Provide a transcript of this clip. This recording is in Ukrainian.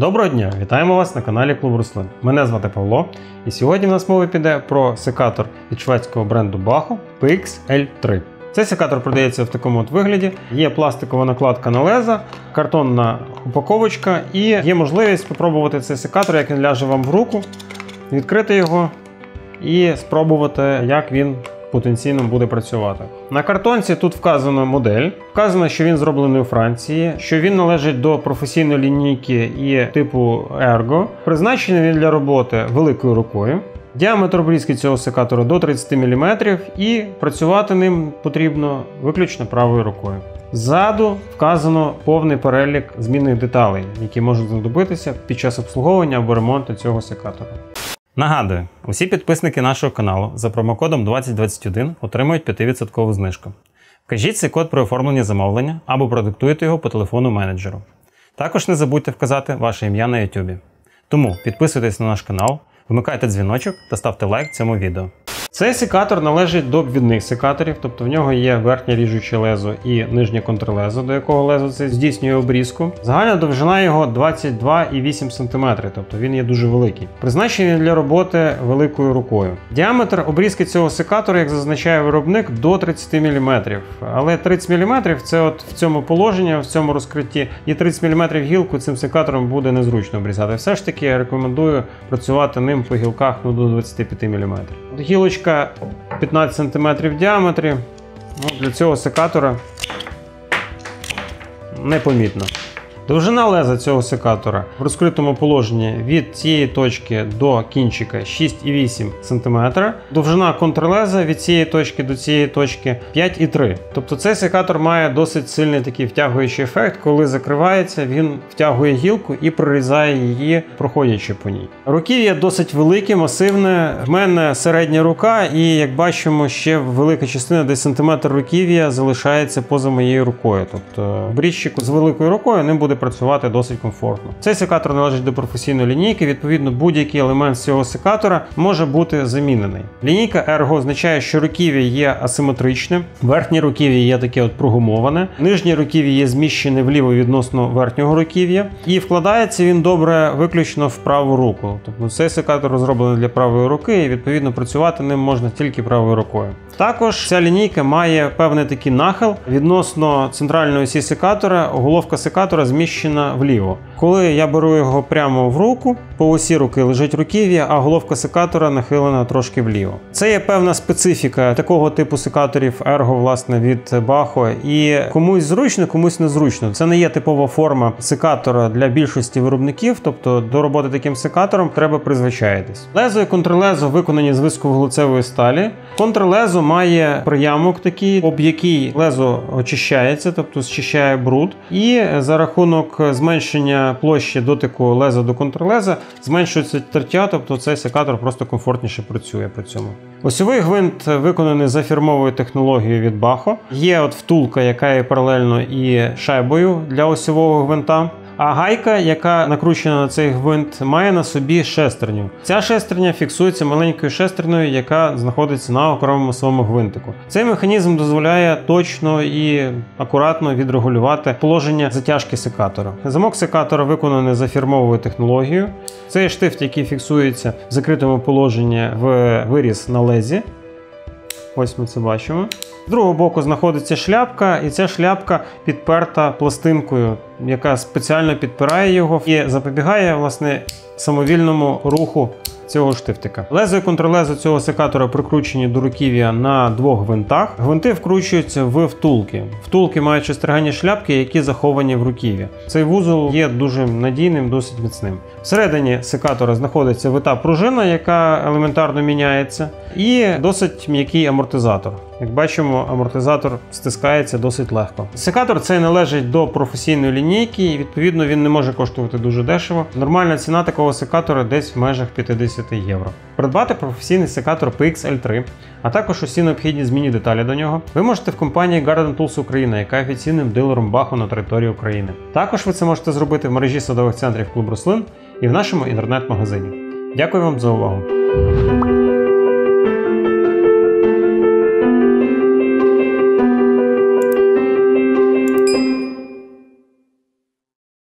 Доброго дня! Вітаємо вас на каналі Клуб Руслин. Мене звати Павло, і сьогодні в нас мова піде про секатор від шведського бренду Bacho PXL3. Цей секатор продається в такому от вигляді. Є пластикова накладка на леза, картонна упаковочка і є можливість спробувати цей секатор, як він ляже вам в руку, відкрити його і спробувати, як він потенційно буде працювати. На картонці тут вказана модель. Вказано, що він зроблений у Франції, що він належить до професійної лінійки і типу Ergo. Призначений він для роботи великою рукою. Діаметр обрізки цього секатора до 30 мм і працювати ним потрібно виключно правою рукою. Ззаду вказано повний перелік змінних деталей, які можуть знадобитися під час обслуговування або ремонту цього секатора. Нагадую, усі підписники нашого каналу за промокодом 2021 отримують 5% знижку. Вкажіть цей код при оформленні замовлення або продиктуйте його по телефону менеджеру. Також не забудьте вказати ваше ім'я на YouTube. Тому підписуйтесь на наш канал, вмикайте дзвіночок та ставте лайк цьому відео. Цей секатор належить до обвідних секаторів, тобто в нього є верхнє ріжуче лезо і нижнє контрлезо, до якого лезо це здійснює обрізку. Загальна довжина його 22,8 см, тобто він є дуже великий. Призначений для роботи великою рукою. Діаметр обрізки цього секатора, як зазначає виробник, до 30 мм. Але 30 мм це от в цьому положенні, в цьому розкритті, і 30 мм гілку цим секатором буде незручно обрізати. Все ж таки я рекомендую працювати ним по гілках ну, до 25 мм. Гілочка 15 см в діаметрі. Ну, Для цього секатора непомітно. Довжина леза цього секатора в розкритому положенні від цієї точки до кінчика 6,8 см. Довжина контрлеза від цієї точки до цієї точки 5,3 Тобто цей секатор має досить сильний такий втягуючий ефект. Коли закривається, він втягує гілку і прорізає її, проходячи по ній. Руків'я досить велике, масивне. В мене середня рука, і як бачимо, ще велика частина, десь сантиметр руків'я залишається поза моєю рукою. Тобто бріщик з великою рукою не буде працювати досить комфортно. Цей секатор належить до професійної лінійки, відповідно, будь-який елемент з цього секатора може бути замінений. Лінійка Ergo означає, що руків'я є асиметричним, верхнє руків'я є таке от прогумоване, нижнє руків'я є зміщене вліво відносно верхнього руків'я, і вкладається він добре виключно в праву руку. Тобто цей секатор розроблений для правої руки, і відповідно працювати ним можна тільки правою рукою. Також ця лінійка має певний такий нахил відносно центральної осі секатора, головка секатора зміщена вліво. Коли я беру його прямо в руку, по осі руки лежить руків'я, а головка секатора нахилена трошки вліво. Це є певна специфіка такого типу секаторів ерго, власне, від Bacho. І комусь зручно, комусь незручно. Це не є типова форма секатора для більшості виробників, тобто до роботи таким секатором треба призвичаїтись. Лезо і контрлезо виконані з висковуглецевої сталі. Контрлезо має приямок такий, об який лезо очищається, тобто зчищає бруд. І за рахунок зменшення площі дотику леза до контрлеза зменшується тертя, тобто цей секатор просто комфортніше працює при цьому. Осьовий гвинт виконаний за фірмовою технологією від Бахо. Є от втулка, яка є паралельно і шайбою для осьового гвинта. А гайка, яка накручена на цей гвинт, має на собі шестерню. Ця шестерня фіксується маленькою шестернею, яка знаходиться на окремому своєму гвинтику. Цей механізм дозволяє точно і акуратно відрегулювати положення затяжки секатора. Замок секатора виконаний за фірмовою технологією. Це є штифт, який фіксується в закритому положенні в виріз на лезі. Ось ми це бачимо. З другого боку знаходиться шляпка, і ця шляпка підперта пластинкою, яка спеціально підпирає його і запобігає власне самовільному руху цього штифтика. Лезо і контрлезо цього секатора прикручені до руків'я на двох гвинтах. Гвинти вкручуються в втулки. Втулки мають шестергані шляпки, які заховані в руків'я. Цей вузол є дуже надійним, досить міцним. Всередині секатора знаходиться вита пружина, яка елементарно міняється, і досить м'який амортизатор. Як бачимо, амортизатор стискається досить легко. Секатор цей належить до професійної лінійки, і відповідно він не може коштувати дуже дешево. Нормальна ціна такого секатора десь в межах 50 євро. Придбати професійний секатор PXL3, а також усі необхідні змінні деталі до нього, ви можете в компанії Garden Tools Україна, яка офіційним дилером Баху на території України. Також ви це можете зробити в мережі садових центрів Клуб Рослин і в нашому інтернет-магазині. Дякую вам за увагу!